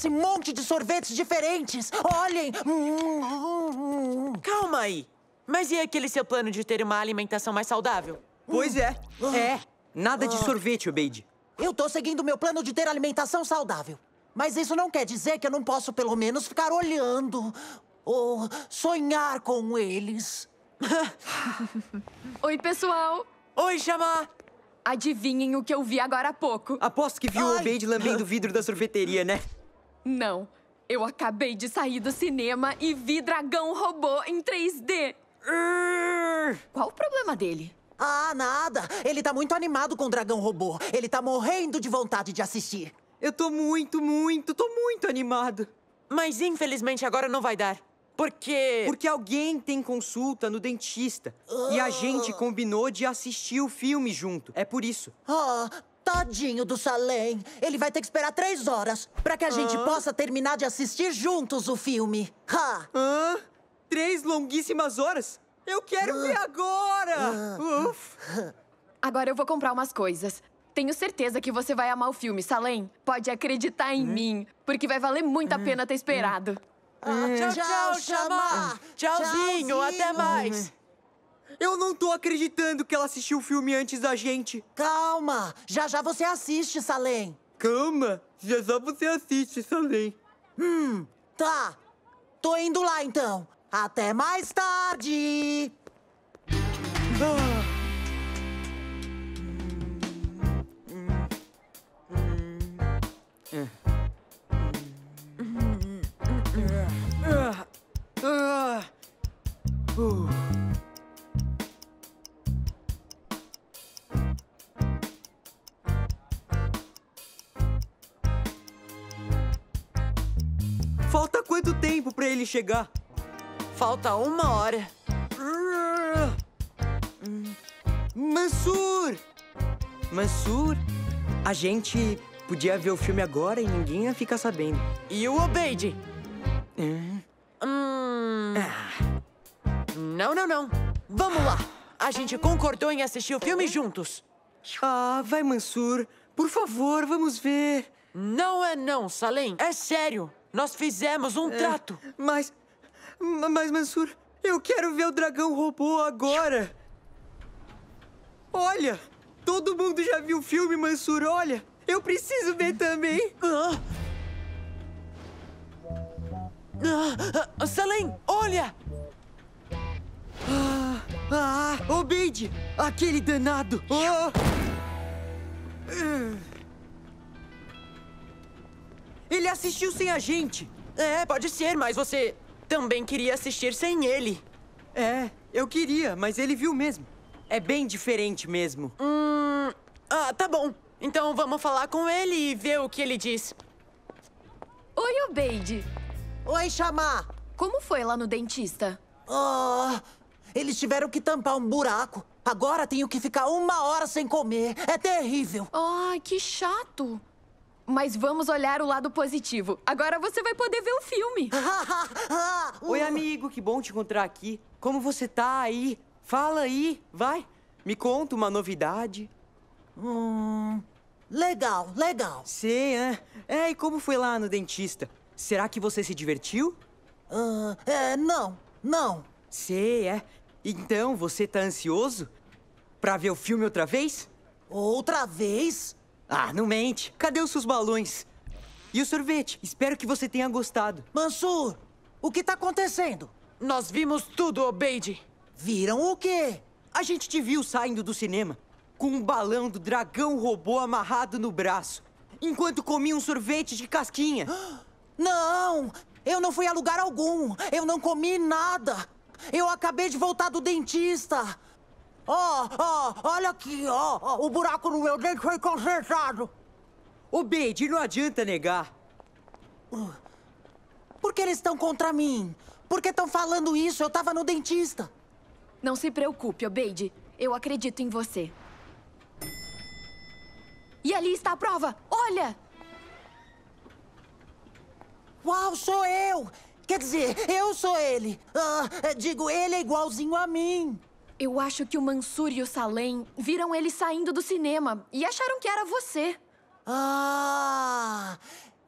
esse monte de sorvetes diferentes. Olhem. Calma aí. Mas e aquele seu plano de ter uma alimentação mais saudável? Pois é. É. Nada de sorvete, Obeide. Eu tô seguindo meu plano de ter alimentação saudável. Mas isso não quer dizer que eu não posso, pelo menos, ficar olhando ou sonhar com eles. Oi, pessoal! Oi, Xamã! Adivinhem o que eu vi agora há pouco? Aposto que viu o Ai. Obeide lambendo o vidro da sorveteria, né? Não. Eu acabei de sair do cinema e vi Dragão Robô em 3D. Qual o problema dele? Ah, nada. Ele tá muito animado com o dragão robô. Ele tá morrendo de vontade de assistir. Eu tô muito, muito, tô muito animado. Mas infelizmente agora não vai dar. Porque. Porque alguém tem consulta no dentista. E a gente combinou de assistir o filme junto. É por isso. Ah, tadinho do Salem. Ele vai ter que esperar três horas pra que a gente possa terminar de assistir juntos o filme. Ha! Hã? Três longuíssimas horas? Eu quero ver agora! Uf. Agora eu vou comprar umas coisas. Tenho certeza que você vai amar o filme, Salem. Pode acreditar em mim, porque vai valer muito a pena ter esperado. Ah, Tchau, tchau, Xamã! Tchauzinho, até mais! Eu não tô acreditando que ela assistiu o filme antes da gente. Calma, já já você assiste, Salem. Calma, já só você assiste, Salem. Tá, tô indo lá então. Até mais tarde. Ah. Ele chegar? Falta uma hora. Mansur! Mansur, a gente podia ver o filme agora e ninguém ia ficar sabendo. E o Obeide? Hum. Hum. Não, não, não. Vamos lá. A gente concordou em assistir o filme juntos. Ah, vai, Mansur. Por favor, vamos ver. Não é não, Salem. É sério. Nós fizemos um trato. Mas. ma- Mas, Mansur, eu quero ver o dragão robô agora. Olha! Todo mundo já viu o filme, Mansur, olha! Eu preciso ver também! Ah. Ah, ah, Salem, olha! Ah, Obeide! Aquele danado! Oh! Ele assistiu sem a gente! É, pode ser, mas você também queria assistir sem ele. É, eu queria, mas ele viu mesmo. É bem diferente mesmo. Hum. Ah, tá bom. Então vamos falar com ele e ver o que ele diz. Oi, Obeide. Oi, Xamã. Como foi lá no dentista? Ah, eles tiveram que tampar um buraco. Agora tenho que ficar uma hora sem comer. É terrível. Ai, que chato. Mas vamos olhar o lado positivo. Agora você vai poder ver o filme. Oi, amigo, que bom te encontrar aqui. Como você tá aí? Fala aí, vai. Me conta uma novidade. Hum, legal, legal. Sei, é. É, e como foi lá no dentista? Será que você se divertiu? Ah, é, não, não. Sei, é. Então, você tá ansioso? Pra ver o filme outra vez? Outra vez? Ah, não mente. Cadê os seus balões? E o sorvete? Espero que você tenha gostado. Mansur, o que tá acontecendo? Nós vimos tudo, Obeide. Viram o quê? A gente te viu saindo do cinema com um balão do dragão robô amarrado no braço, enquanto comia um sorvete de casquinha. Não, eu não fui a lugar algum. Eu não comi nada. Eu acabei de voltar do dentista. Ó, ó, olha aqui, ó, ó, o buraco no meu dente foi consertado. Ô, Beide, não adianta negar. Por que eles estão contra mim? Por que estão falando isso? Eu tava no dentista. Não se preocupe, Obeide. Eu acredito em você. E ali está a prova. Olha! Uau, sou eu! Quer dizer, eu sou ele. Ah, digo, ele é igualzinho a mim. Eu acho que o Mansur e o Salem viram ele saindo do cinema e acharam que era você. Ah,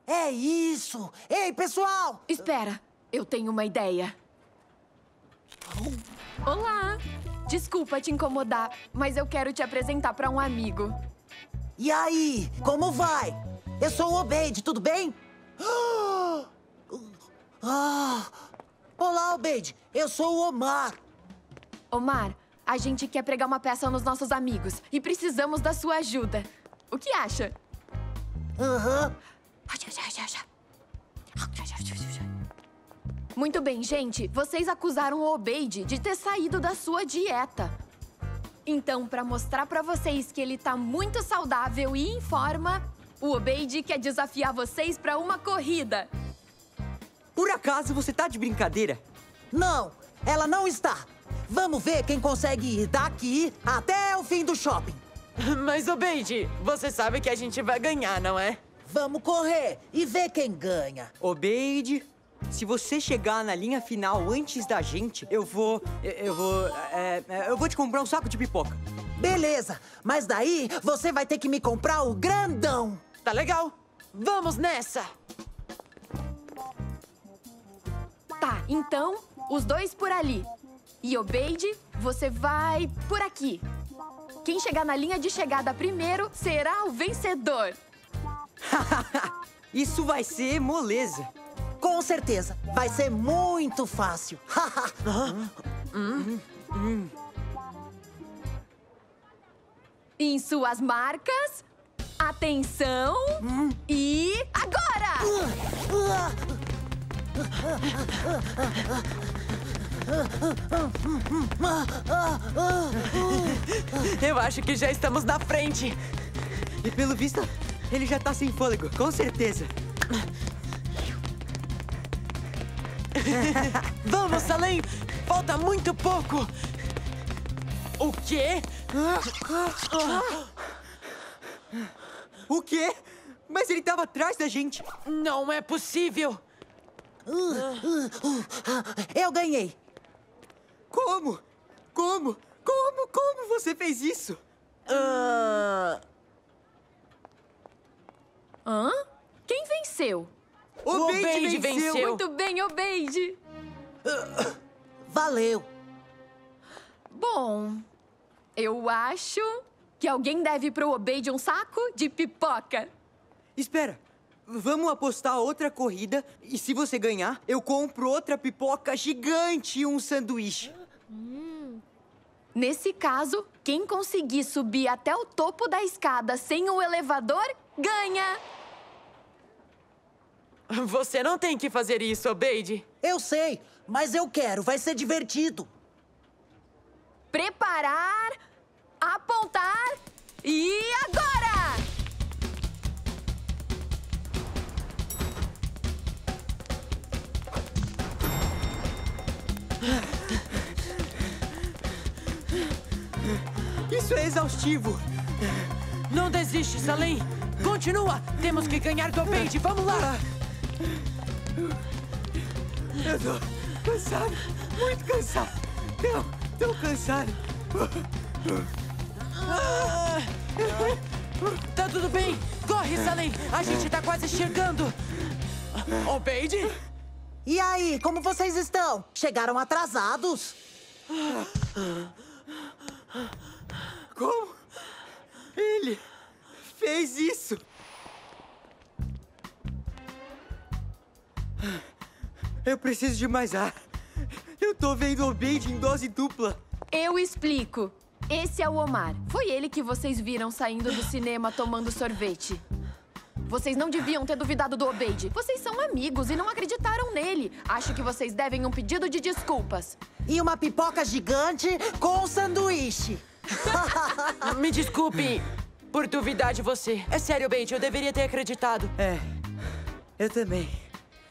É isso! Ei, pessoal! Espera, eu tenho uma ideia. Olá! Desculpa te incomodar, mas eu quero te apresentar para um amigo. E aí, como vai? Eu sou o Obeide, tudo bem? Ah! Olá, Obeide. Eu sou o Omar. Omar, a gente quer pregar uma peça nos nossos amigos e precisamos da sua ajuda. O que acha? Aham. Muito bem, gente. Vocês acusaram o Obeide de ter saído da sua dieta. Então, para mostrar para vocês que ele tá muito saudável e em forma, o Obeide quer desafiar vocês para uma corrida. Por acaso você tá de brincadeira? Não, ela não está. Vamos ver quem consegue ir daqui até o fim do shopping. Mas, Obeide, você sabe que a gente vai ganhar, não é? Vamos correr e ver quem ganha. Obeide, se você chegar na linha final antes da gente, eu vou. Eu, eu vou. é, é, eu vou te comprar um saco de pipoca. Beleza, mas daí você vai ter que me comprar o grandão. Tá legal. Vamos nessa! Tá, então, os dois por ali. E Obeide, você vai por aqui. Quem chegar na linha de chegada primeiro será o vencedor. Isso vai ser moleza. Com certeza, vai ser muito fácil. Em suas marcas, atenção e agora! Eu acho que já estamos na frente. E pelo visto, ele já tá sem fôlego, com certeza. Vamos, Salem! Falta muito pouco! O quê? O quê? Mas ele tava atrás da gente. Não é possível! Eu ganhei. Como? Como? Como? Como você fez isso? Ah, Hã? Quem venceu? O Obeide Obeide venceu. venceu. Muito bem, Obeide. Valeu. Bom, eu acho que alguém deve pro Obeide um saco de pipoca. Espera, vamos apostar outra corrida e se você ganhar, eu compro outra pipoca gigante e um sanduíche. Nesse caso, quem conseguir subir até o topo da escada sem o elevador, ganha. você não tem que fazer isso, Obeide. Eu sei, mas eu quero. Vai ser divertido. Preparar, apontar e agora! Isso é exaustivo. Não desiste, Salem! Continua! Temos que ganhar do! Vamos lá! Eu tô cansado, muito cansado. Tão, tão cansado. Tá tudo bem! Corre, Salem! A gente tá quase chegando! Obeide? E aí, como vocês estão? Chegaram atrasados? Como? Ele fez isso. Eu preciso de mais ar. Eu tô vendo o Obeide em dose dupla. Eu explico. Esse é o Omar. Foi ele que vocês viram saindo do cinema tomando sorvete. Vocês não deviam ter duvidado do Obeide. Vocês são amigos e não acreditaram nele. Acho que vocês devem um pedido de desculpas. E uma pipoca gigante com sanduíche. Me desculpe por duvidar de você. É sério, Obeide, eu deveria ter acreditado. É, eu também.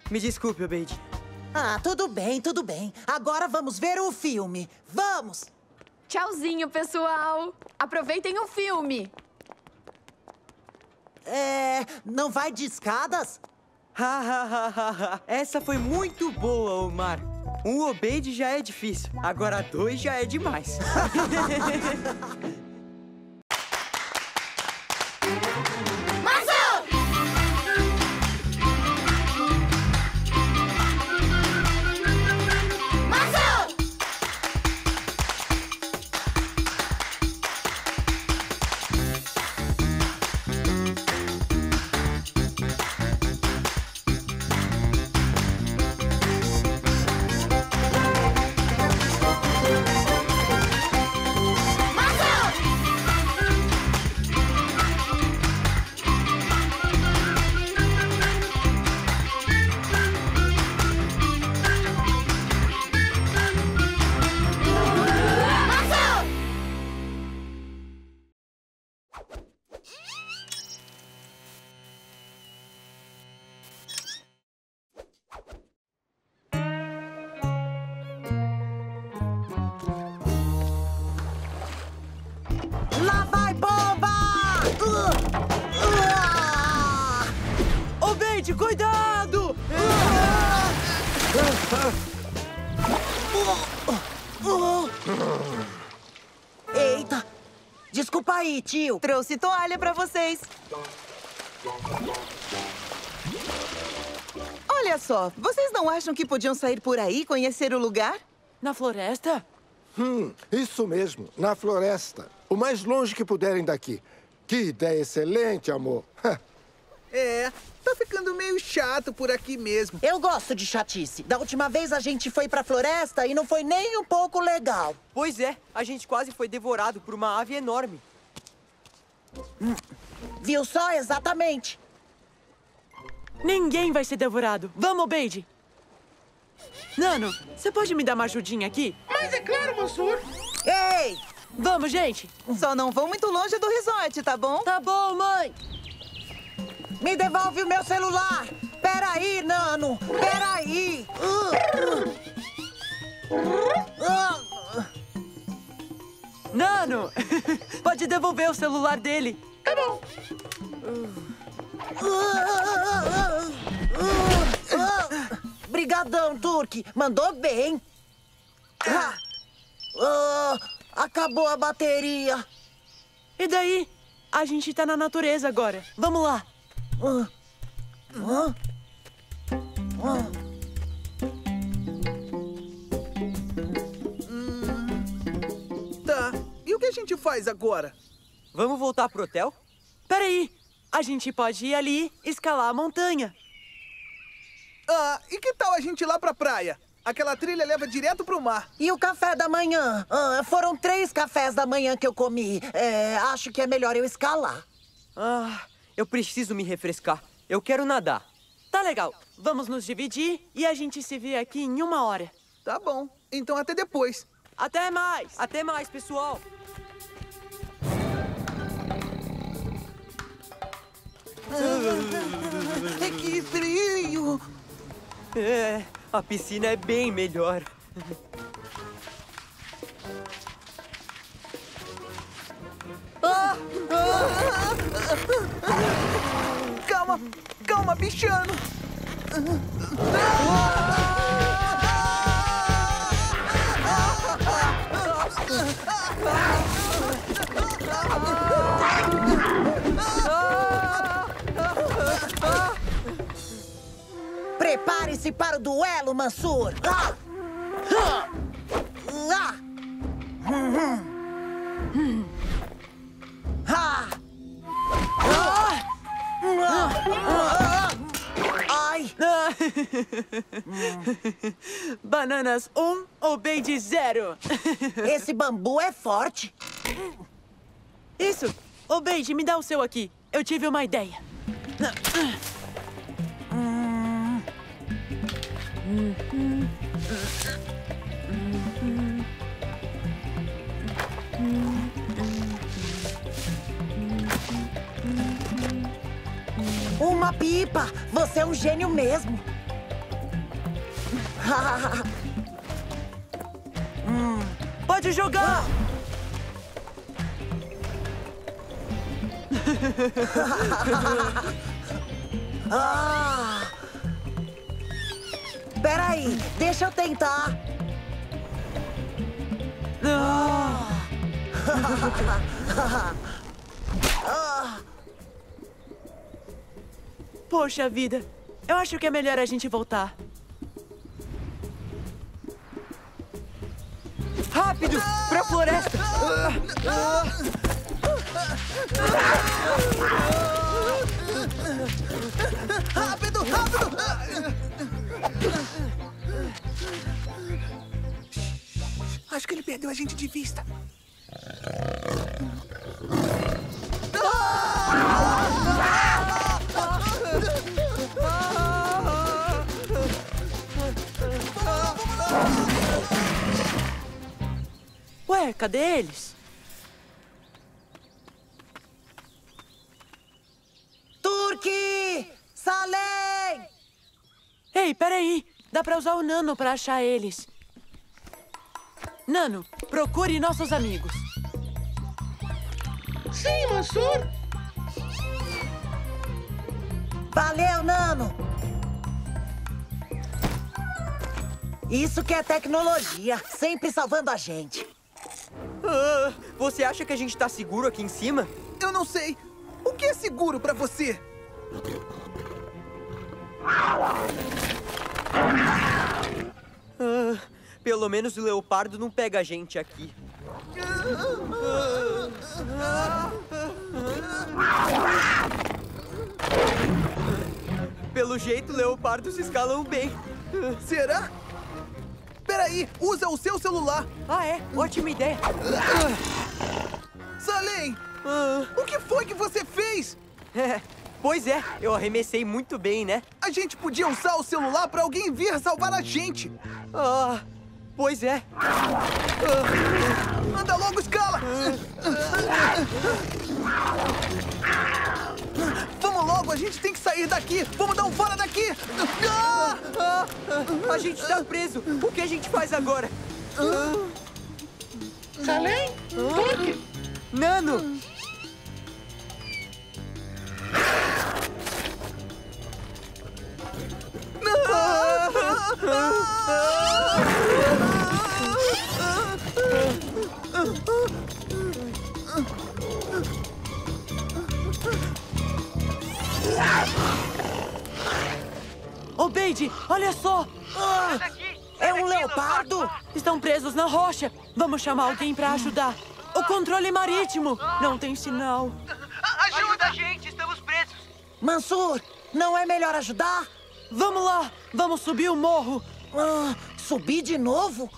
Me desculpe, Obeide. Ah, tudo bem, tudo bem. Agora vamos ver o filme. Vamos! Tchauzinho, pessoal. Aproveitem o filme. É. Não vai de escadas? Ha, ha, ha, ha, ha. Essa foi muito boa, Omar. Um Obeide já é difícil. Agora dois já é demais. Cuidado! Eita! Desculpa aí, tio. Trouxe toalha pra vocês. Olha só, vocês não acham que podiam sair por aí, conhecer o lugar? Na floresta? Hum, isso mesmo, na floresta. O mais longe que puderem daqui. Que ideia excelente, amor. É, tá ficando meio chato por aqui mesmo. Eu gosto de chatice. Da última vez a gente foi pra floresta e não foi nem um pouco legal. Pois é, a gente quase foi devorado por uma ave enorme. Viu só? Exatamente. Ninguém vai ser devorado. Vamos, Beide! Nano, você pode me dar uma ajudinha aqui? Mas é claro, Mansur. Ei! Vamos, gente! Só não vão muito longe do resort, tá bom? Tá bom, mãe! Me devolve o meu celular! Peraí, Nano! Peraí! Nano! Pode devolver o celular dele. Brigadão, Turk! Mandou bem! Ah! Ah, acabou a bateria! E daí? A gente tá na natureza agora. Vamos lá. Tá, e o que a gente faz agora? Vamos voltar pro hotel? Peraí. A gente pode ir ali escalar a montanha. Ah, e que tal a gente ir lá pra praia? Aquela trilha leva direto pro mar. E o café da manhã? Ah, foram três cafés da manhã que eu comi. É, acho que é melhor eu escalar. Ah, eu preciso me refrescar. Eu quero nadar. Tá legal. Vamos nos dividir e a gente se vê aqui em uma hora. Tá bom, então até depois. Até mais! Até mais, pessoal! Que frio! É, a piscina é bem melhor. Calma, calma, bichano! Prepare-se para o duelo, Mansur! Ah! Ah! Ah! Uhum. Hum. Ai! Bananas 1 um, ou Beide 0? Esse bambu é forte. Isso! Ô, Beide, me dá o seu aqui. Eu tive uma ideia. Uma pipa! Você é um gênio mesmo! Pode jogar! Ah! Peraí, deixa eu tentar. Poxa vida, eu acho que é melhor a gente voltar. Rápido! Pra floresta! Rápido, rápido! Acho que ele perdeu a gente de vista. Ué, cadê eles? Turki! Salem! Ei, peraí. Dá pra usar o Nano pra achar eles. Nano, procure nossos amigos. Sim, Mansur! Valeu, Nano! Isso que é tecnologia, sempre salvando a gente. Ah, você acha que a gente tá seguro aqui em cima? Eu não sei. O que é seguro pra você? Ah, pelo menos o leopardo não pega a gente aqui. Pelo jeito, leopardos escalam bem. Será? Peraí, usa o seu celular. Ah, é? Ótima ideia. Salem, Ah, o que foi que você fez? pois é, eu arremessei muito bem, né? A gente podia usar o celular pra alguém vir salvar a gente. Ah, pois é. Anda logo, Scala! Vamos logo, a gente tem que sair daqui! Vamos dar um fora daqui! Ah! Ah, ah, a gente tá preso. O que a gente faz agora? Salem? Turk? Nano! Só! Ah, é um leopardo? Estão presos na rocha. Vamos chamar alguém pra ajudar. O controle marítimo. Não tem sinal. Ajuda a gente, estamos presos. Mansur, não é melhor ajudar? Vamos lá. Vamos subir o morro. Ah, subir de novo?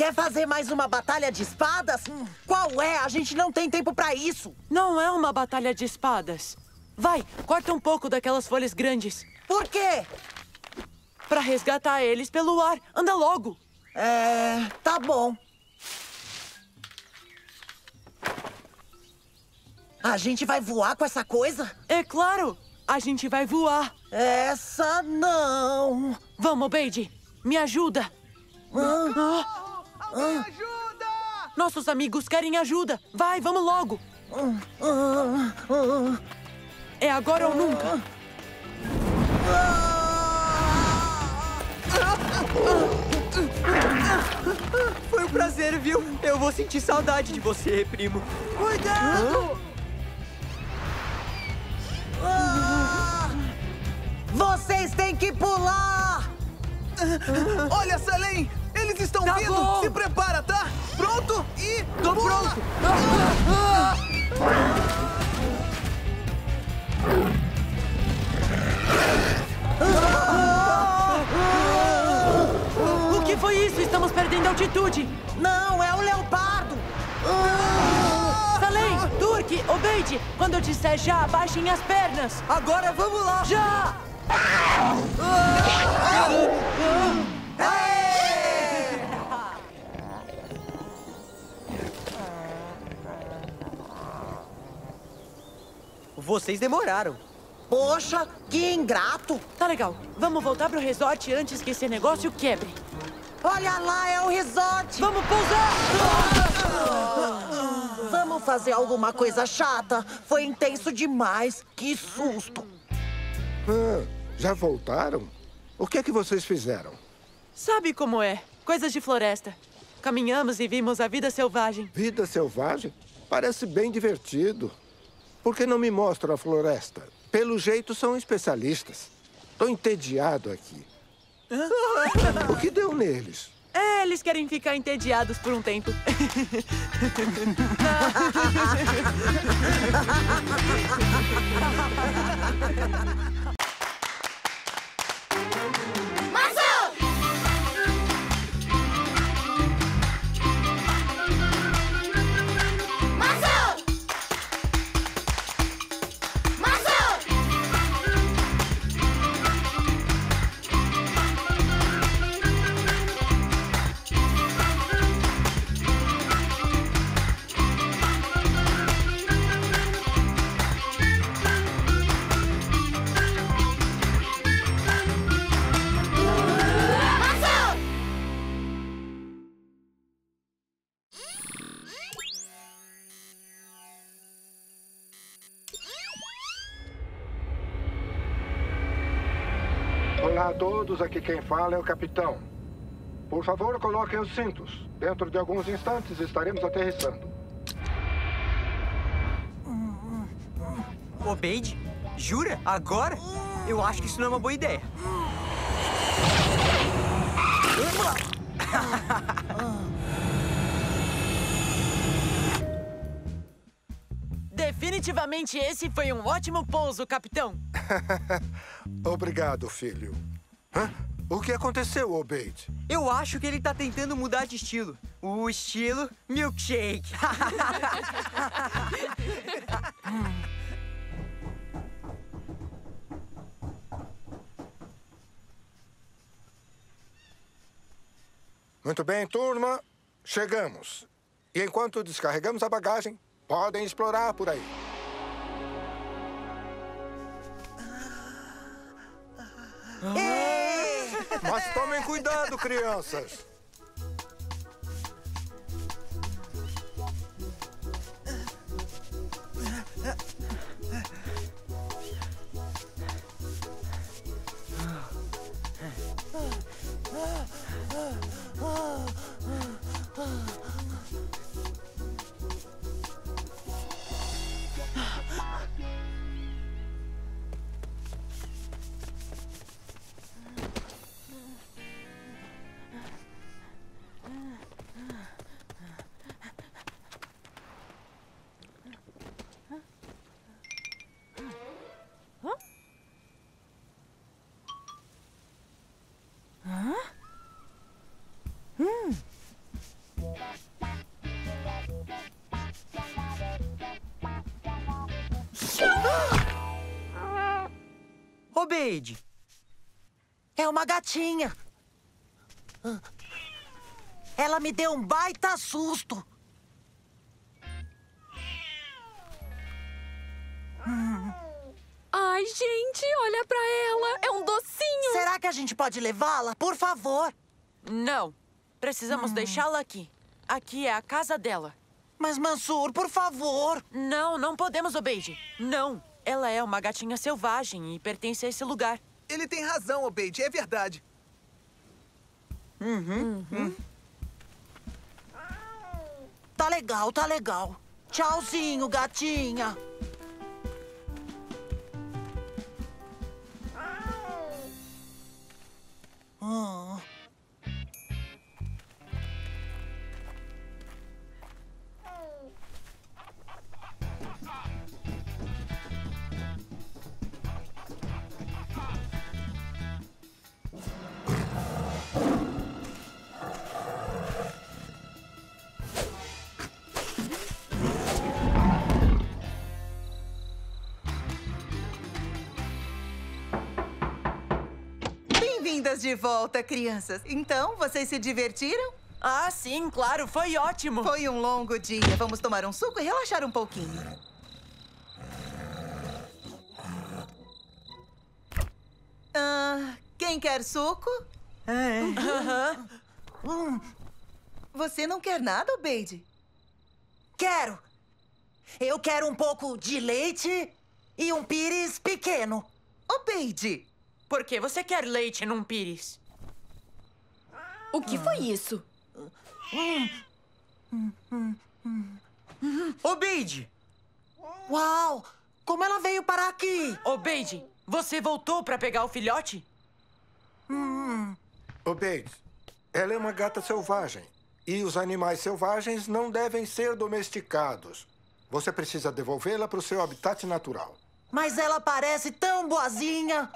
Quer fazer mais uma batalha de espadas? Qual é? A gente não tem tempo pra isso. Não é uma batalha de espadas. Vai, corta um pouco daquelas folhas grandes. Por quê? Pra resgatar eles pelo ar. Anda logo. É. Tá bom. A gente vai voar com essa coisa? É claro. A gente vai voar. Essa não. Vamos, Beide. Me ajuda. Ah, Alguém ajuda! nossos amigos querem ajuda. Vai, vamos logo. É agora ou nunca. Foi um prazer, viu? Eu vou sentir saudade de você, primo. Cuidado! Ah! Vocês têm que pular! Olha, Salem! Eles estão Tá vindo! bom. Se prepara, tá? Pronto e. Tô pula! pronto. O que foi isso? Estamos perdendo altitude. Não, é o leopardo! Salem, Turk, Obeide, quando eu disser já, baixem as pernas. Agora vamos lá. Já! Vocês demoraram. Poxa, que ingrato! Tá legal. Vamos voltar pro resort antes que esse negócio quebre. Olha lá, é o resort! Vamos pousar! Vamos fazer alguma coisa chata? Foi intenso demais. Que susto! Ah, já voltaram? O que é que vocês fizeram? Sabe como é? Coisas de floresta. Caminhamos e vimos a vida selvagem. Vida selvagem? Parece bem divertido. Por que não me mostram a floresta? Pelo jeito, são especialistas. Tô entediado aqui. o que deu neles? É, eles querem ficar entediados por um tempo. a todos, aqui quem fala é o capitão. Por favor, coloquem os cintos. Dentro de alguns instantes estaremos aterrissando. Obeide? Jura? Agora? Eu acho que isso não é uma boa ideia. Definitivamente esse foi um ótimo pouso, capitão. Obrigado, filho. Hã? O que aconteceu, Obeid? Eu acho que ele tá tentando mudar de estilo. O estilo milkshake. Muito bem, turma. Chegamos. E enquanto descarregamos a bagagem, podem explorar por aí. Mas tomem cuidado, crianças. Obeide, É uma gatinha. Ela me deu um baita susto. Ai, gente, olha pra ela. É um docinho. Será que a gente pode levá-la? Por favor. Não. Precisamos deixá-la aqui. Aqui é a casa dela. Mas, Mansur, por favor. Não, não podemos, Obeide. Não. Ela é uma gatinha selvagem e pertence a esse lugar. Ele tem razão, Obeide, é verdade. Tá legal, tá legal. Tchauzinho, gatinha. Ah. Bem-vindas de volta, crianças. Então, vocês se divertiram? Ah, sim, claro, foi ótimo. Foi um longo dia. Vamos tomar um suco e relaxar um pouquinho. Ah, quem quer suco? Você não quer nada, Obeide? Quero. Eu quero um pouco de leite e um pires pequeno. Obeide! Por que você quer leite num pires? O que foi isso? Obeide! Uau! Como ela veio parar aqui? Obeide, você voltou pra pegar o filhote? Obeid, ela é uma gata selvagem. E os animais selvagens não devem ser domesticados. Você precisa devolvê-la para o seu habitat natural. Mas ela parece tão boazinha.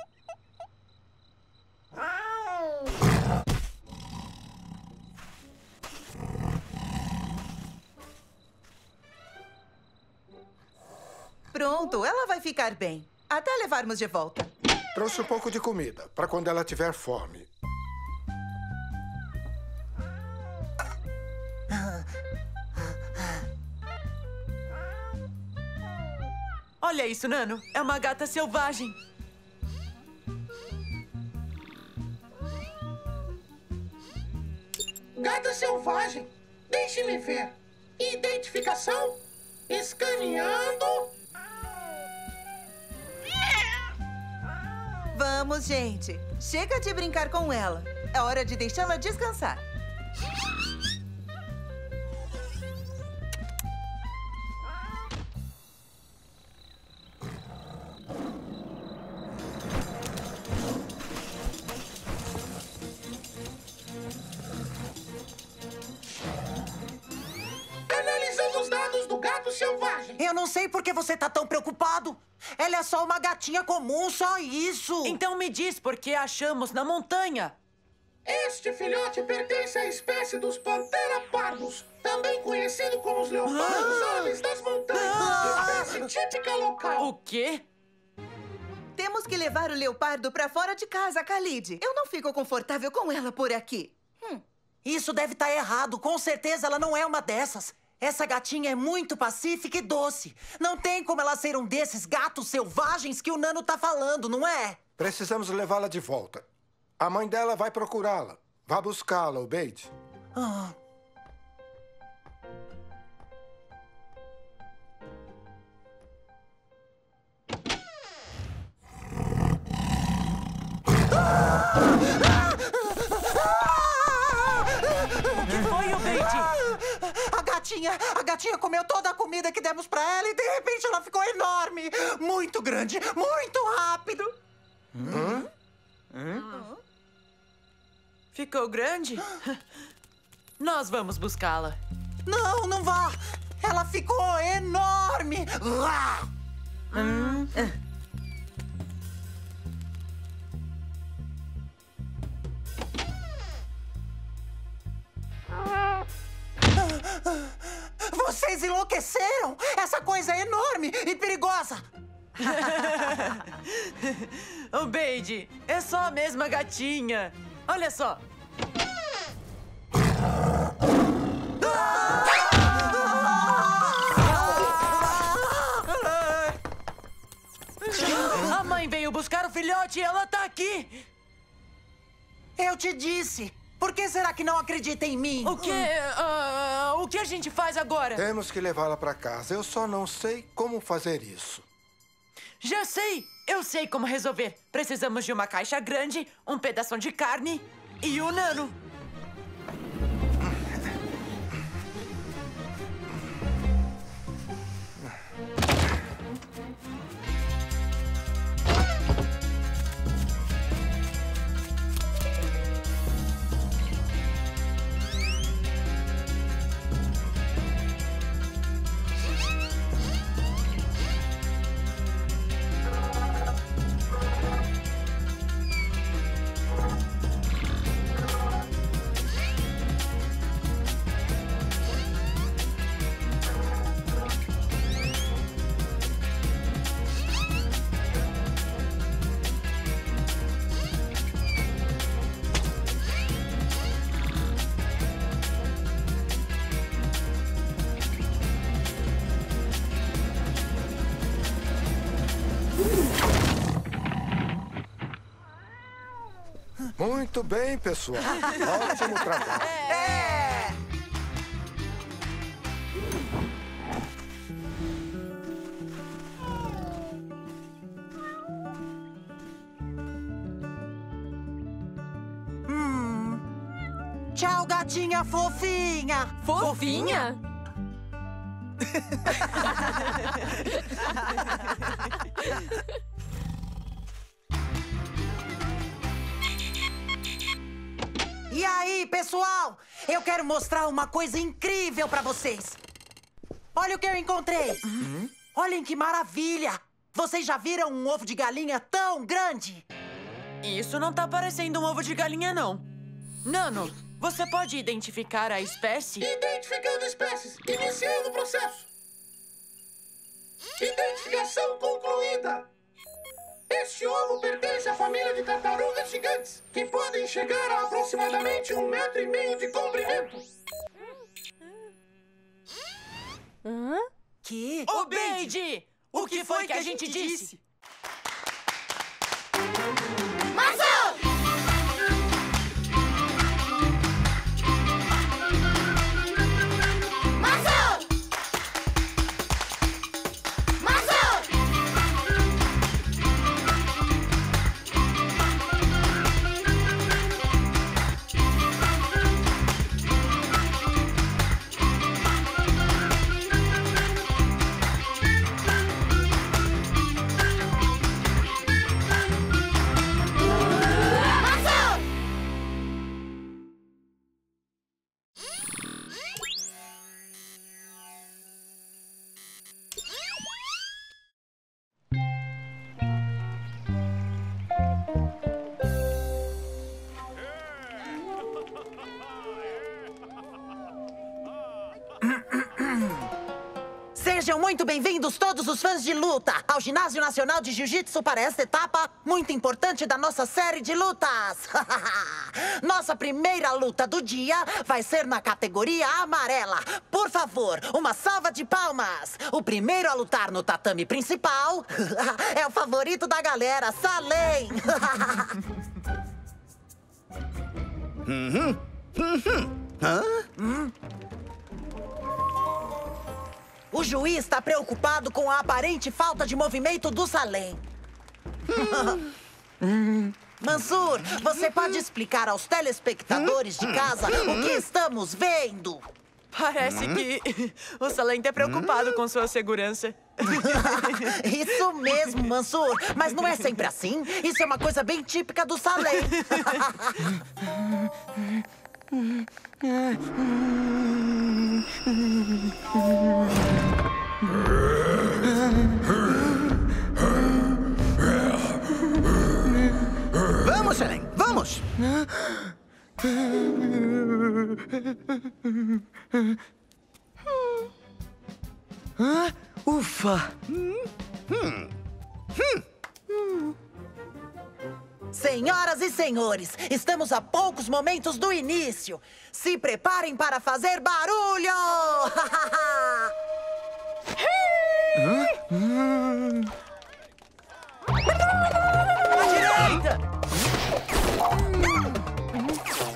Pronto, ela vai ficar bem. Até levarmos de volta. Trouxe um pouco de comida, para quando ela tiver fome. Olha isso, Nano. É uma gata selvagem. Gata selvagem. Deixe-me ver. Identificação. Escaneando. Vamos, gente. Chega de brincar com ela. É hora de deixá-la descansar. Selvagem. Eu não sei por que você tá tão preocupado. Ela é só uma gatinha comum, só isso. Então me diz por que a achamos na montanha. Este filhote pertence à espécie dos Pantera pardos, também conhecido como os leopardos árabes das montanhas, espécie típica local. O quê? Temos que levar o leopardo pra fora de casa, Khalid. Eu não fico confortável com ela por aqui. Isso deve estar errado. Com certeza ela não é uma dessas. Essa gatinha é muito pacífica e doce. Não tem como ela ser um desses gatos selvagens que o Nano tá falando, não é? Precisamos levá-la de volta. A mãe dela vai procurá-la. Vá buscá-la, Obeid. Ah. O que foi, Obeid? A gatinha, a gatinha comeu toda a comida que demos pra ela e de repente ela ficou enorme, muito grande, muito rápido. Ficou grande? Nós vamos buscá-la. Não, não vá. Ela ficou enorme. Uá! Vocês enlouqueceram? Essa coisa é enorme e perigosa. Obeid, é só a mesma gatinha. Olha só. A mãe veio buscar o filhote e ela tá aqui. Eu te disse. Por que será que não acredita em mim? O que... ah, o que a gente faz agora? Temos que levá-la para casa. Eu só não sei como fazer isso. Já sei! Eu sei como resolver. Precisamos de uma caixa grande, um pedaço de carne e o nano. Muito bem, pessoal. Ótimo trabalho. Uma coisa incrível pra vocês. Olha o que eu encontrei. Olhem que maravilha. Vocês já viram um ovo de galinha tão grande? Isso não tá parecendo um ovo de galinha, não. Nano, você pode identificar a espécie? Identificando espécies. Iniciando o processo. Identificação concluída. Este ovo pertence à família de tartarugas gigantes, que podem chegar a aproximadamente um metro e meio de comprimento. Que? Obeide! O que foi que a gente disse? Muito bem-vindos todos os fãs de luta ao Ginásio Nacional de Jiu-Jitsu para esta etapa muito importante da nossa série de lutas. nossa primeira luta do dia vai ser na categoria amarela. Por favor, uma salva de palmas. O primeiro a lutar no tatame principal é o favorito da galera, Salem. O juiz está preocupado com a aparente falta de movimento do Salem. Mansur, você pode explicar aos telespectadores de casa o que estamos vendo? Parece que o Salem tá preocupado com sua segurança. Isso mesmo, Mansur. Mas não é sempre assim. Isso é uma coisa bem típica do Salem. Vamos, Helen, vamos! Ufa! Senhoras e senhores, estamos a poucos momentos do início. Se preparem para fazer barulho! À direita!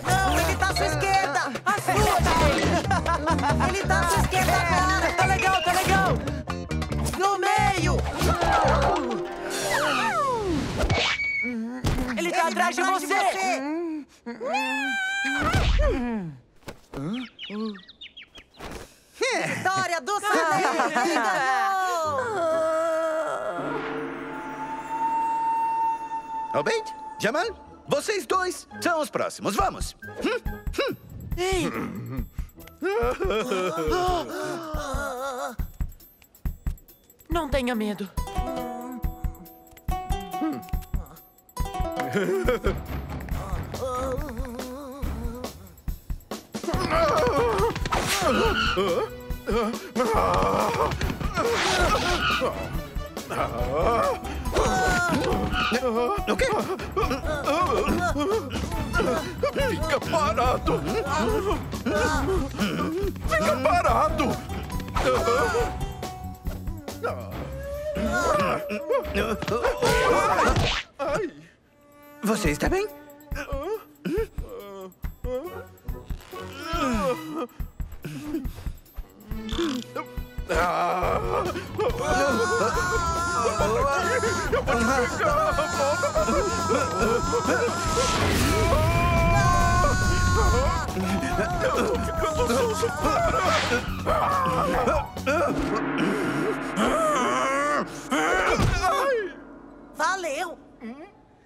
Não, ele tá à sua esquerda! À sua direita! Ele tá à sua esquerda agora! Tá legal, tá legal! No meio! Tá atrás de você! Vitória do Salem! Ele ganhou! Obeid, Jamal, vocês dois são os próximos. Vamos! Ei! Não tenha medo. O quê? Fica parado! Fica parado! Você está bem? Valeu!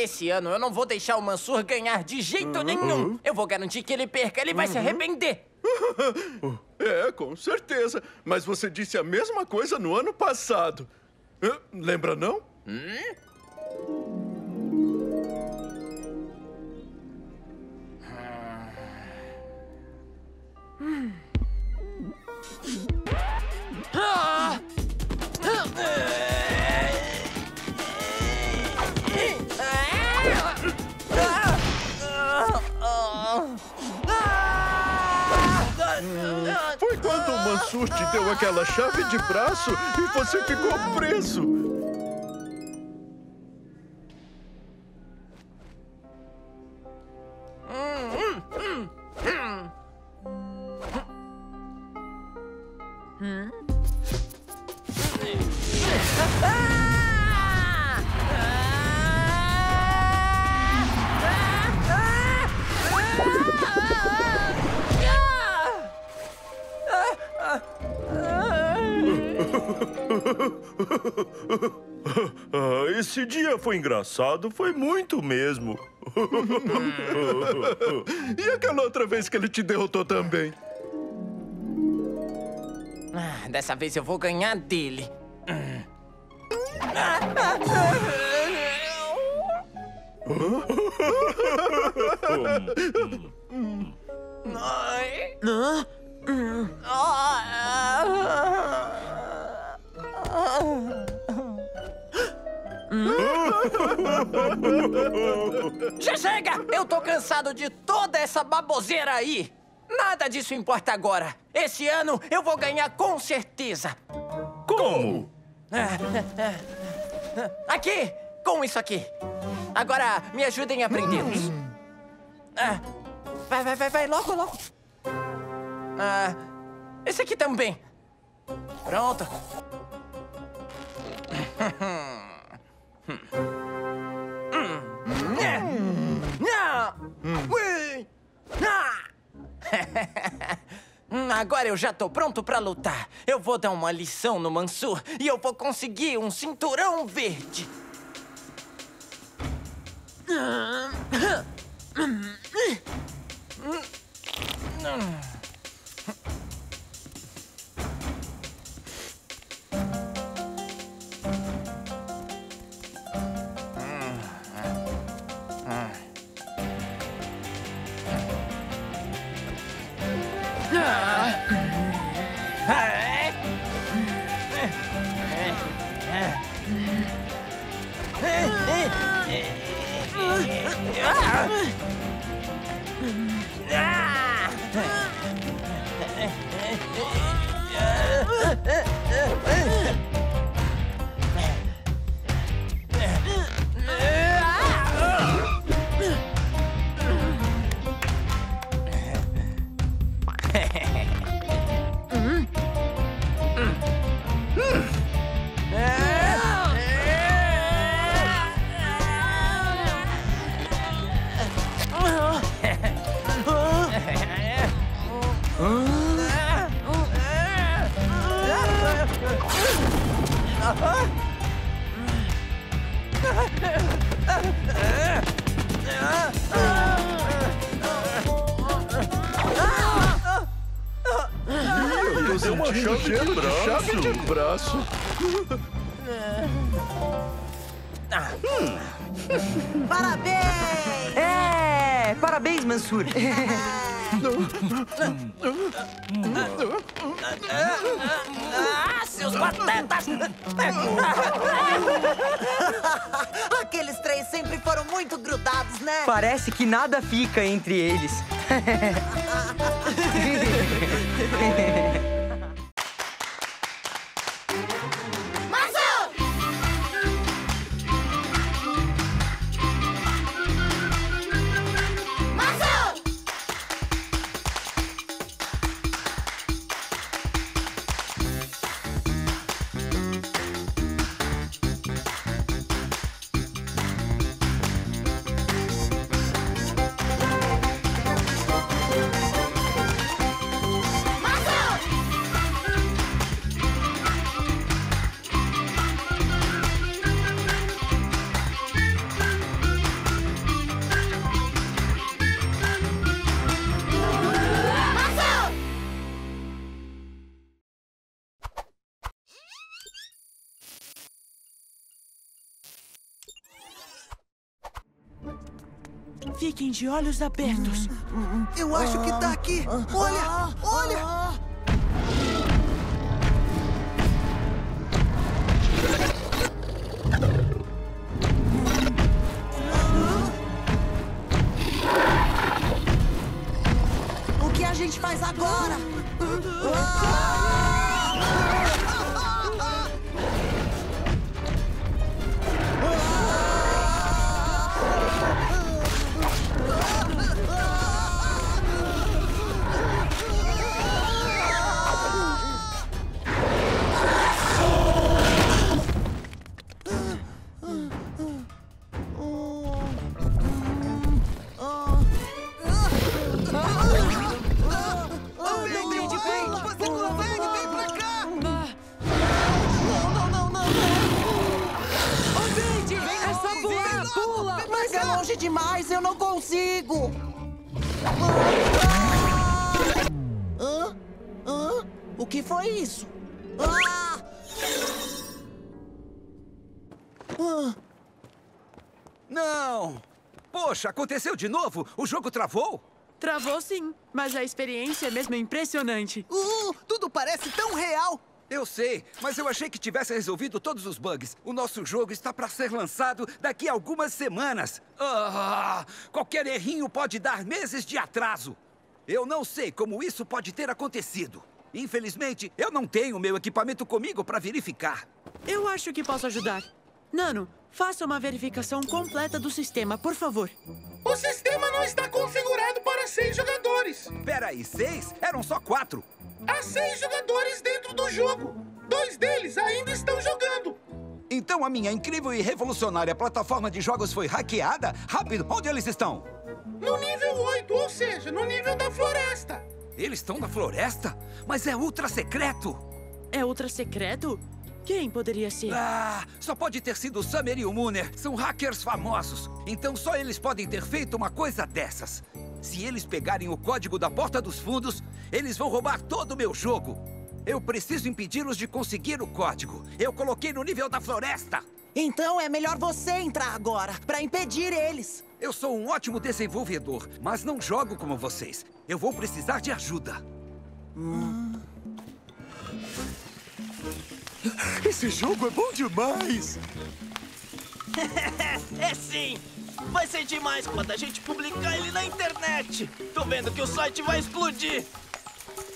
Esse ano eu não vou deixar o Mansur ganhar de jeito nenhum. Eu vou garantir que ele perca, ele vai se arrepender. É, com certeza. Mas você disse a mesma coisa no ano passado. Lembra, não? Foi Mansur te deu aquela chave de braço e você ficou preso. Foi engraçado, foi muito mesmo. e aquela outra vez que ele te derrotou também? Ah, dessa vez eu vou ganhar dele. Ai. Já chega! Eu tô cansado de toda essa baboseira aí! Nada disso importa agora. Esse ano eu vou ganhar com certeza. Como? Aqui! Com isso aqui. Agora me ajudem a prendê-los. Ah, vai, vai, vai, vai, logo, logo. Ah, esse aqui também. Pronto. Hum, Agora eu já tô pronto pra lutar. Eu vou dar uma lição no Mansur e eu vou conseguir um cinturão verde. Eu tô uma chave de braço. chave de braço. Parabéns! É! Parabéns, Mansur. Ah, seus patetas! Aqueles três sempre foram muito grudados, né? Parece que nada fica entre eles. de olhos abertos. Eu acho que tá aqui. Olha, olha. O que a gente faz agora? Obed, demais, eu não consigo. Hã? Hã? O que foi isso? Ah! Ah! Não! Poxa, aconteceu de novo? O jogo travou? Travou sim, mas a experiência é mesmo impressionante. Uh, tudo parece tão real! Eu sei, mas eu achei que tivesse resolvido todos os bugs. O nosso jogo está para ser lançado daqui a algumas semanas. Ah, qualquer errinho pode dar meses de atraso. Eu não sei como isso pode ter acontecido. Infelizmente, eu não tenho meu equipamento comigo para verificar. Eu acho que posso ajudar. Nano, faça uma verificação completa do sistema, por favor. O sistema não está configurado para seis jogadores. Peraí, seis? Eram só quatro. Há seis jogadores dentro do jogo. Dois deles ainda estão jogando. Então a minha incrível e revolucionária plataforma de jogos foi hackeada? Rápido, onde eles estão? No nível 8, ou seja, no nível da floresta. Eles estão na floresta? Mas é ultra secreto! É ultra secreto? Quem poderia ser? Ah, só pode ter sido o Summer e o Mooner. São hackers famosos. Então só eles podem ter feito uma coisa dessas. Se eles pegarem o código da Porta dos Fundos, eles vão roubar todo o meu jogo. Eu preciso impedi-los de conseguir o código. Eu coloquei no nível da floresta. Então é melhor você entrar agora, pra impedir eles. Eu sou um ótimo desenvolvedor, mas não jogo como vocês. Eu vou precisar de ajuda. Esse jogo é bom demais! é sim! Vai ser demais quando a gente publicar ele na internet! Tô vendo que o site vai explodir!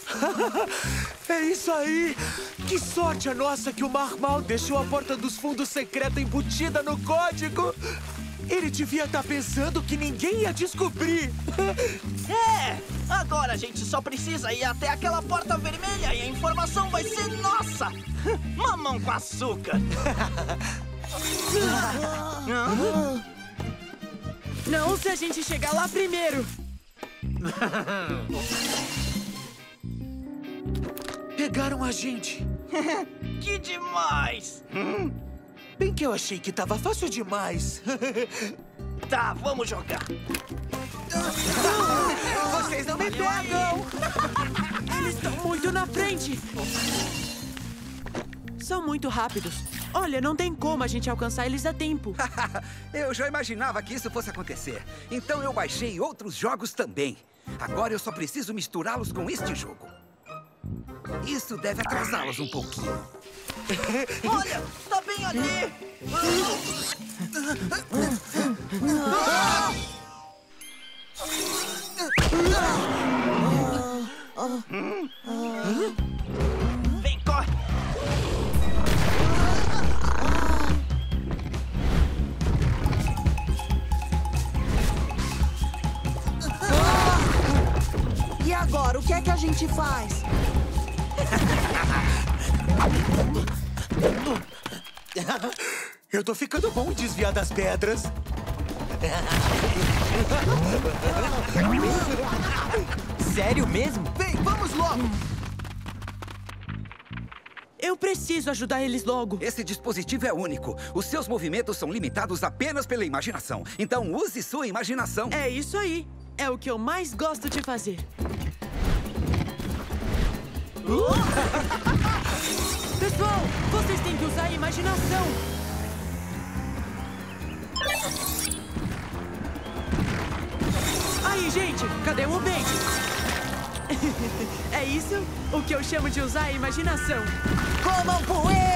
é isso aí! Que sorte a nossa que o Marmal deixou a porta dos fundos secreta embutida no código! Ele devia estar pensando que ninguém ia descobrir! É! Agora a gente só precisa ir até aquela porta vermelha e a informação vai ser nossa! Mamão com açúcar! Não se a gente chegar lá primeiro! Pegaram a gente! que demais! Bem que eu achei que tava fácil demais. tá, vamos jogar. Vocês não me pegam! Eles estão muito na frente! São muito rápidos. Olha, não tem como a gente alcançar eles a tempo. eu já imaginava que isso fosse acontecer. Então eu baixei outros jogos também. Agora eu só preciso misturá-los com este jogo. Isso deve atrasá-los um pouquinho. Olha, tá bem ali! Vem, agora, o que é que a gente faz? Eu tô ficando bom em desviar das pedras. Sério mesmo? Vem, vamos logo! Eu preciso ajudar eles logo. Esse dispositivo é único. Os seus movimentos são limitados apenas pela imaginação. Então use sua imaginação. É isso aí. É o que eu mais gosto de fazer. Pessoal, vocês têm que usar a imaginação. Aí, gente, cadê o Obeid? é isso? O que eu chamo de usar a imaginação. Comam poeira!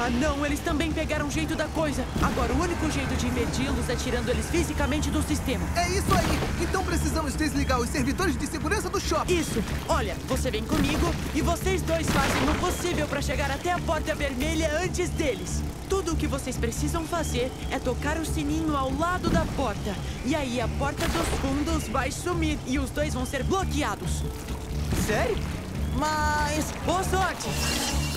Ah, não, eles também pegaram jeito da coisa. Agora, o único jeito de impedi-los é tirando eles fisicamente do sistema. É isso aí! Então precisamos desligar os servidores de segurança do shopping. Isso! Olha, você vem comigo e vocês dois fazem o possível para chegar até a porta vermelha antes deles. Tudo o que vocês precisam fazer é tocar o sininho ao lado da porta. E aí a porta dos fundos vai sumir e os dois vão ser bloqueados. Sério? Mas. Boa sorte!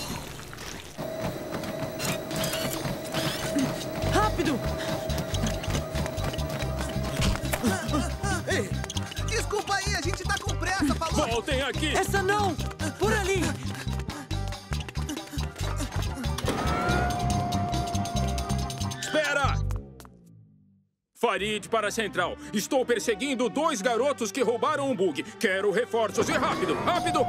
Rápido! Ei, desculpa aí, a gente tá com pressa, falou? Voltem aqui! Essa não! Por ali! Espera! Farid para a central. Estou perseguindo dois garotos que roubaram um bug. Quero reforços e rápido, rápido!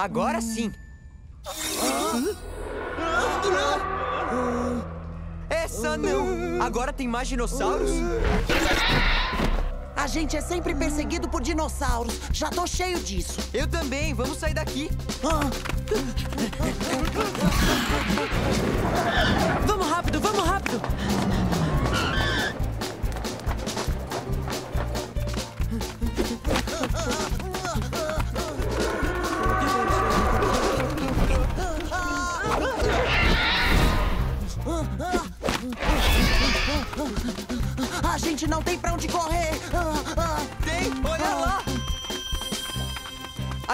Agora sim. Essa não! Agora tem mais dinossauros? A gente é sempre perseguido por dinossauros. Já tô cheio disso. Eu também. Vamos sair daqui. Vamos rápido, vamos rápido!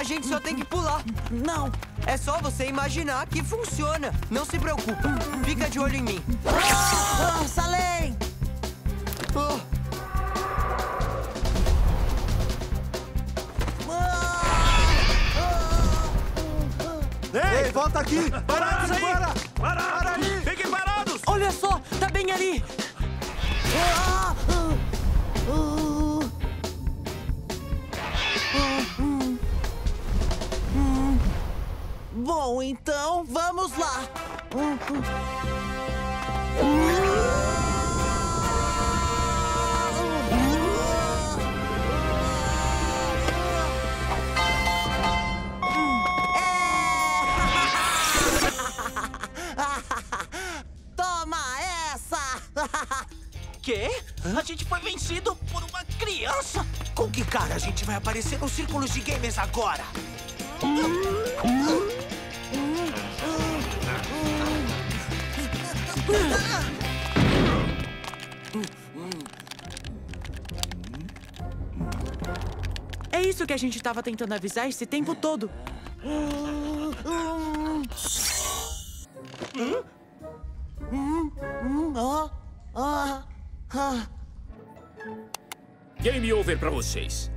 Gente só tem que pular. Não. É só você imaginar que funciona. Não se preocupa. Fica de olho em mim. Ah, Salem! Oh. Ei, volta aqui! Parados aí! Para! Para! Para aí! Aparecer nos círculos de gamers agora? É isso que a gente tava tentando avisar esse tempo todo. Game over pra vocês.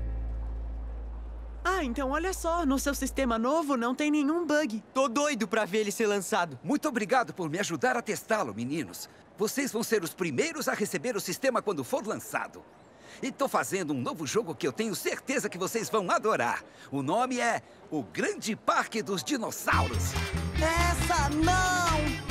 Então olha só, no seu sistema novo não tem nenhum bug. Tô doido pra ver ele ser lançado. Muito obrigado por me ajudar a testá-lo, meninos. Vocês vão ser os primeiros a receber o sistema quando for lançado. E tô fazendo um novo jogo que eu tenho certeza que vocês vão adorar. O nome é O Grande Parque dos Dinossauros. Essa não!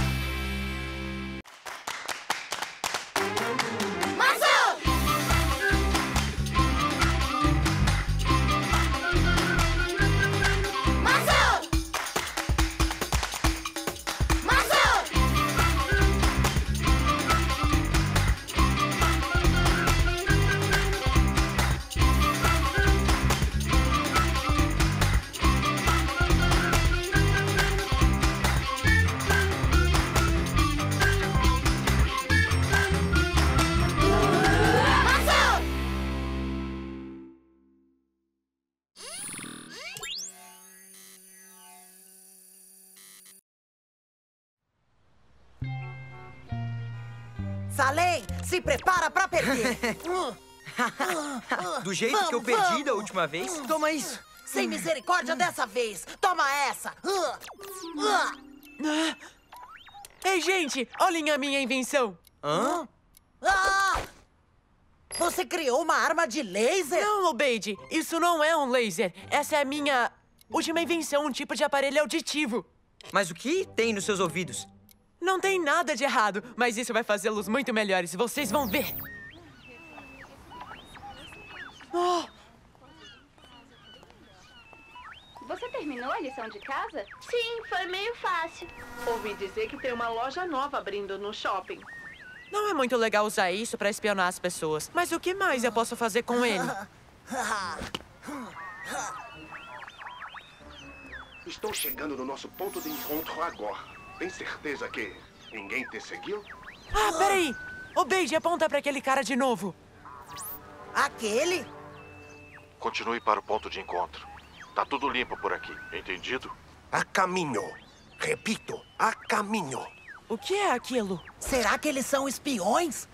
Se prepara pra perder. Do jeito que eu Vamos, perdi da vamos. última vez, toma isso. Sem misericórdia dessa vez. Toma essa. Ei, gente, olhem a minha invenção. Hã? Ah! Você criou uma arma de laser? Não, Obeide, isso não é um laser. Essa é a minha última invenção, um tipo de aparelho auditivo. Mas o que tem nos seus ouvidos? Não tem nada de errado, mas isso vai fazê-los muito melhores. Vocês vão ver. Oh, Você terminou a lição de casa? Sim, foi meio fácil. Ouvi dizer que tem uma loja nova abrindo no shopping. não é muito legal usar isso pra espionar as pessoas. Mas o que mais eu posso fazer com ele? Estou chegando no nosso ponto de encontro agora. Tem certeza que ninguém te seguiu? Ah, peraí! Obeide, aponta pra aquele cara de novo. Aquele? Continue para o ponto de encontro. Tá tudo limpo por aqui, entendido? A caminho. Repito, a caminho. O que é aquilo? Será que eles são espiões?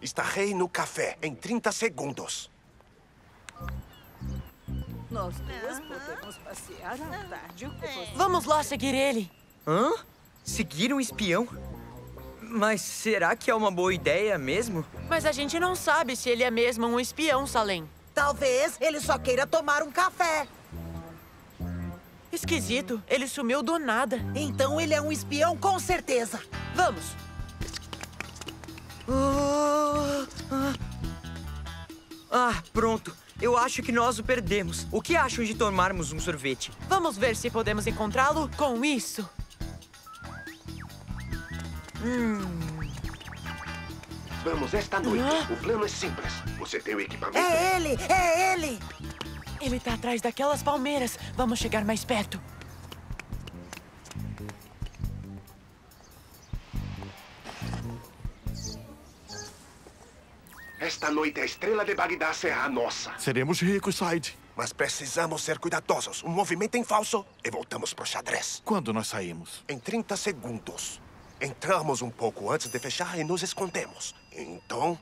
Estarei no café em 30 segundos. Nós duas podemos passear à tarde. Você... Vamos lá seguir ele. Hã? Seguir um espião? Mas será que é uma boa ideia mesmo? Mas a gente não sabe se ele é mesmo um espião, Salem. Talvez ele só queira tomar um café. Esquisito, ele sumiu do nada. Então ele é um espião com certeza. Vamos. Ah, ah. Ah, pronto. Eu acho que nós o perdemos. O que acham de tomarmos um sorvete? Vamos ver se podemos encontrá-lo com isso. Vamos esta noite. O plano é simples. Você tem o equipamento? É ele, é ele. Ele tá atrás daquelas palmeiras. Vamos chegar mais perto. Esta noite a estrela de Bagdá será nossa. Seremos ricos, Said. Mas precisamos ser cuidadosos. Um movimento em falso e voltamos pro xadrez. Quando nós saímos? Em 30 segundos. Entramos um pouco antes de fechar e nos escondemos. Então,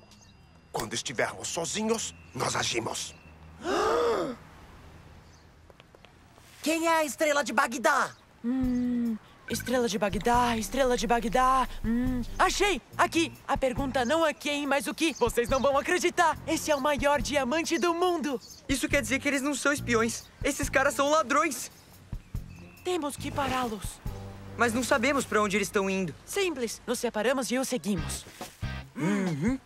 quando estivermos sozinhos, nós agimos. Quem é a estrela de Bagdá? Hum, estrela de Bagdá, estrela de Bagdá. Hum, achei! Aqui! A pergunta não é quem, mas o que. Vocês não vão acreditar! Esse é o maior diamante do mundo! Isso quer dizer que eles não são espiões. Esses caras são ladrões. Temos que pará-los. Mas não sabemos pra onde eles estão indo. Simples. Nos separamos e os seguimos. Uhum.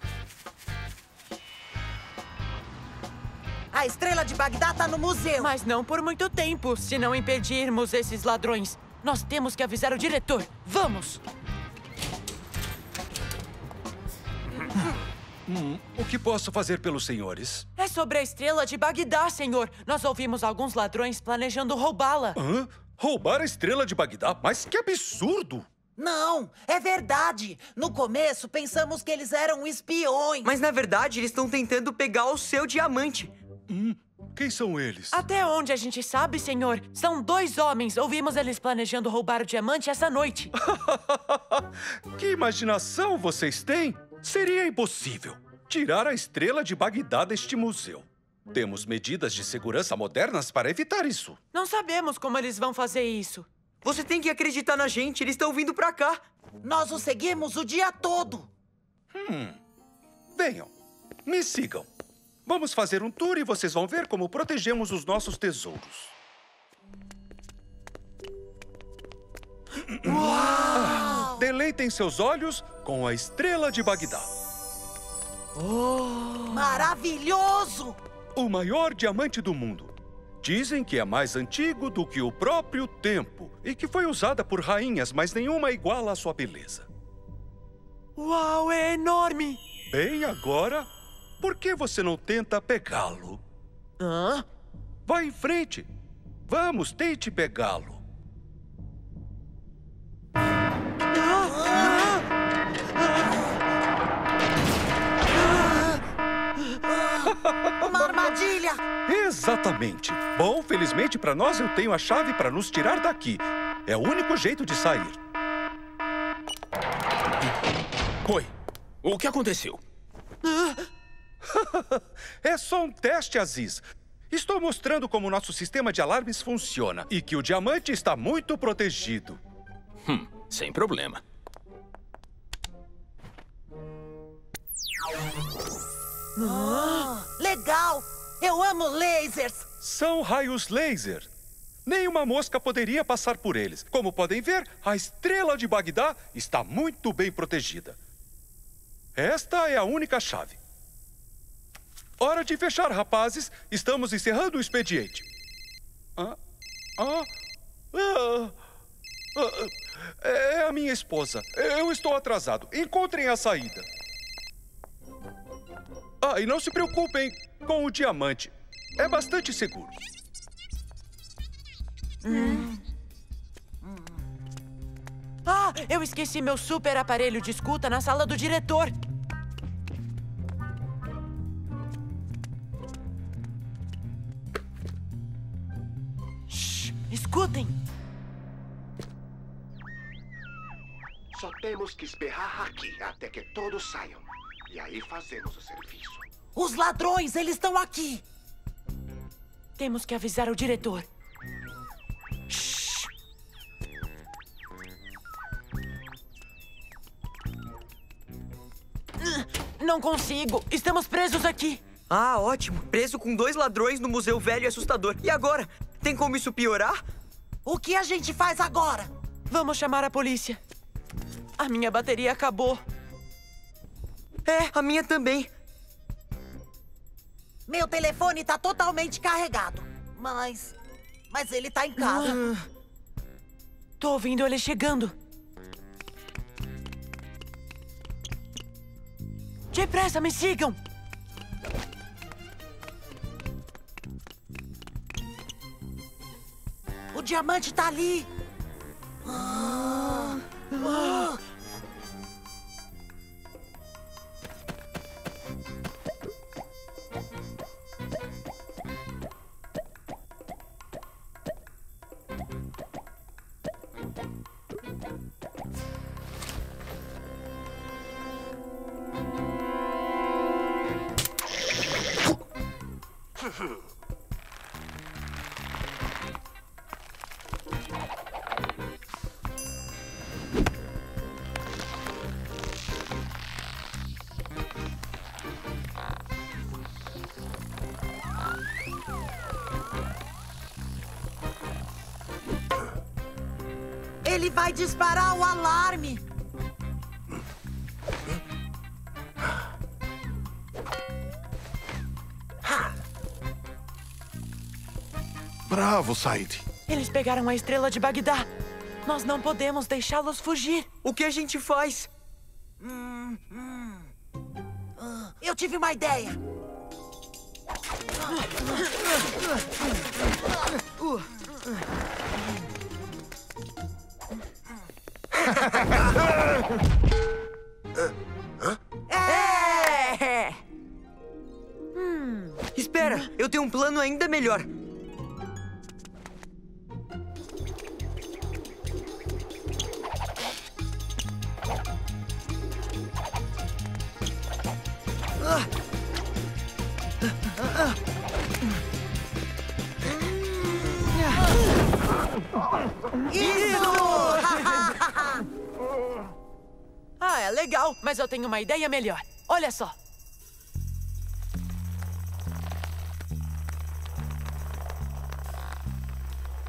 A estrela de Bagdá tá no museu. Mas não por muito tempo, se não impedirmos esses ladrões. Nós temos que avisar o diretor. Vamos! Hum, o que posso fazer pelos senhores? É sobre a estrela de Bagdá, senhor. Nós ouvimos alguns ladrões planejando roubá-la. Hã? Roubar a estrela de Bagdá? Mas que absurdo! Não, é verdade. No começo, pensamos que eles eram espiões. Mas na verdade, eles estão tentando pegar o seu diamante. Hum, quem são eles? Até onde a gente sabe, senhor, são dois homens. Ouvimos eles planejando roubar o diamante essa noite. Que imaginação vocês têm? Seria impossível tirar a estrela de Bagdá deste museu. Temos medidas de segurança modernas para evitar isso. Não sabemos como eles vão fazer isso. Você tem que acreditar na gente, eles estão vindo pra cá. Nós os seguimos o dia todo. Hum. Venham, me sigam. Vamos fazer um tour e vocês vão ver como protegemos os nossos tesouros. Uau! Deleitem seus olhos com a estrela de Bagdá. Oh! Maravilhoso! O maior diamante do mundo. Dizem que é mais antigo do que o próprio tempo e que foi usada por rainhas, mas nenhuma iguala a sua beleza. Uau, é enorme! Bem, agora, por que você não tenta pegá-lo? Hã? Vá em frente. Vamos, tente pegá-lo. Uma armadilha! Exatamente. Bom, felizmente para nós eu tenho a chave para nos tirar daqui. É o único jeito de sair. Oi, o que aconteceu? é só um teste, Aziz. Estou mostrando como nosso sistema de alarmes funciona e que o diamante está muito protegido. Hum, sem problema. Ah, legal! Eu amo lasers! São raios laser. Nenhuma mosca poderia passar por eles. Como podem ver, a estrela de Bagdá está muito bem protegida. Esta é a única chave. Hora de fechar, rapazes. Estamos encerrando o expediente. Ah, ah, ah, ah, é a minha esposa. Eu estou atrasado. Encontrem a saída. Ah, e não se preocupem com o diamante. É bastante seguro. Hum. Ah, eu esqueci meu super aparelho de escuta na sala do diretor. Temos que esperar aqui até que todos saiam. E aí fazemos o serviço. Os ladrões, eles estão aqui! Temos que avisar o diretor. Não consigo. Estamos presos aqui. Ah, ótimo. Preso com dois ladrões no Museu Velho e Assustador. E agora? Tem como isso piorar? O que a gente faz agora? Vamos chamar a polícia. A minha bateria acabou. É, a minha também. Meu telefone tá totalmente carregado. Mas. Mas ele tá em casa. Ah, tô ouvindo ele chegando. Depressa, me sigam! O diamante tá ali! Ah, ah. Ele vai disparar o alarme. Bravo, Said. Eles pegaram a estrela de Bagdá. Nós não podemos deixá-los fugir. O que a gente faz? Hum, hum. Eu tive uma ideia. É! Hum. Espera, eu tenho um plano ainda melhor. Ah, é legal, mas eu tenho uma ideia melhor. Olha só.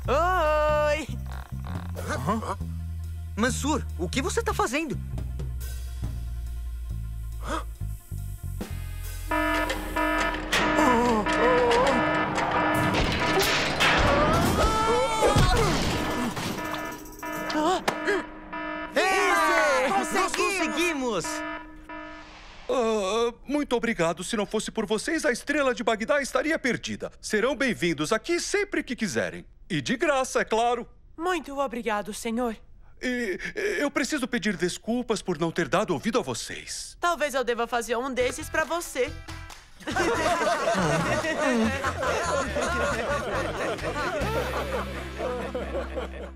Oi! Mansur, o que você está fazendo? Nós Ah, muito obrigado. Se não fosse por vocês, a estrela de Bagdá estaria perdida. Serão bem-vindos aqui sempre que quiserem. E de graça, é claro. Muito obrigado, senhor. E eu preciso pedir desculpas por não ter dado ouvido a vocês. Talvez eu deva fazer um desses pra você.